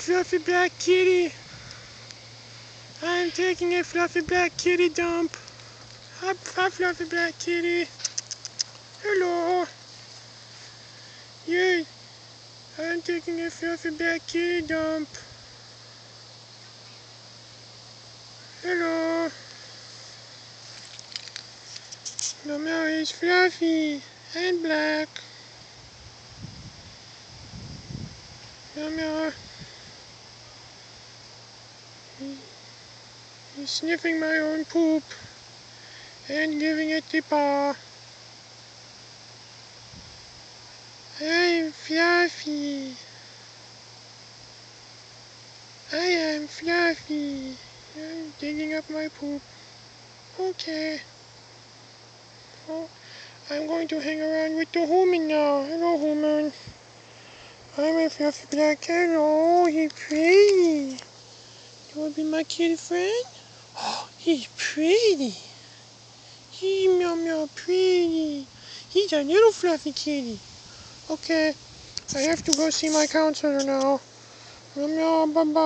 fluffy black kitty. I'm taking a fluffy black kitty dump. Hi, fluffy black kitty. Hello. Yay. I'm taking a fluffy black kitty dump. Hello. Meow is fluffy and black. Meow He's sniffing my own poop and giving it the paw. I'm fluffy. I am fluffy. I'm digging up my poop. Okay. Oh, I'm going to hang around with the human now. Hello, human. I'm a fluffy black cat. Oh, he's pretty. Be my kitty friend? Oh, he's pretty. He's meow meow pretty. He's a little fluffy kitty. Okay, I have to go see my counselor now. Meow meow, bye bye.